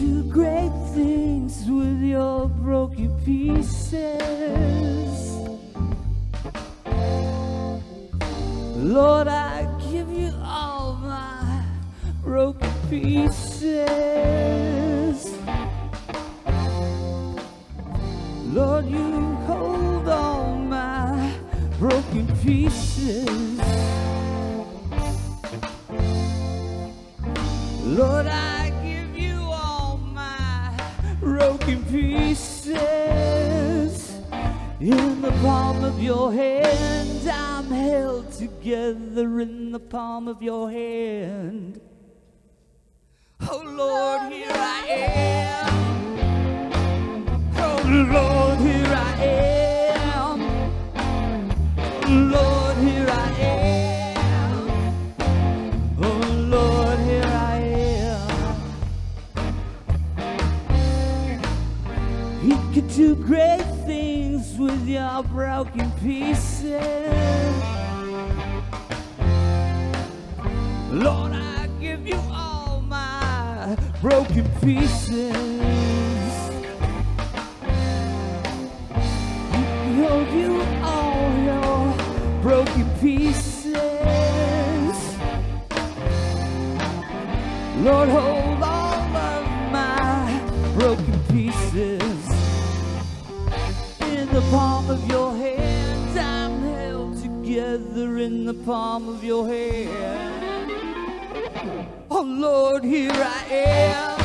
do great things with your broken pieces. Lord, I give you all my broken pieces. Lord, you hold all my broken pieces. Lord, I pieces. In the palm of your hand, I'm held together in the palm of your hand. Oh Lord, here I am. Oh Lord, here I am. He could do great things with your broken pieces. Lord, I give you all my broken pieces. He can Hold you all your broken pieces. Lord, hold all of my broken pieces. The palm of your hand, I'm held together in the palm of your hand. Oh Lord, here I am.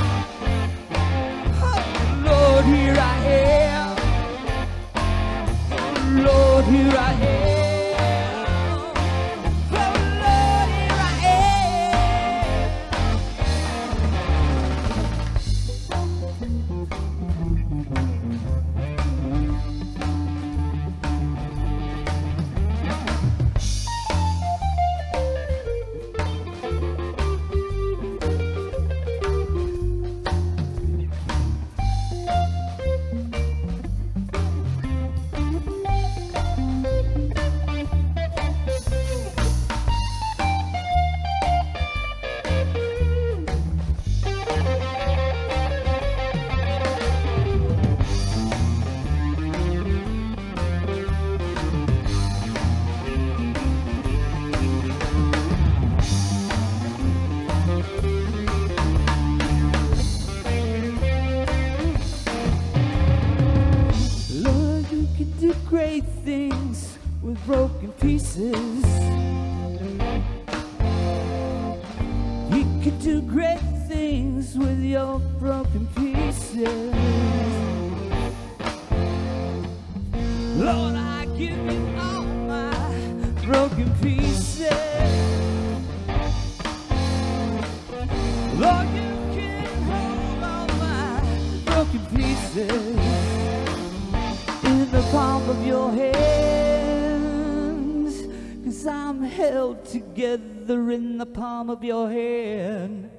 Pieces. You can do great things with your broken pieces. Lord, I give you all my broken pieces. Lord, you can hold all my broken pieces in the palm of your hand. I'm held together in the palm of your hand.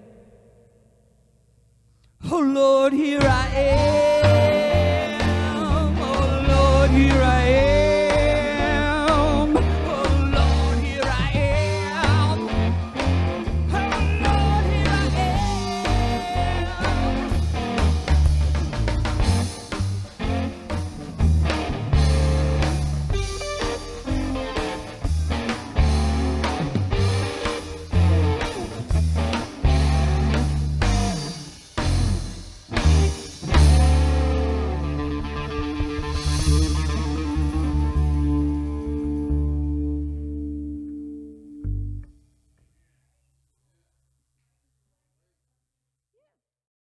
Oh Lord, here I am.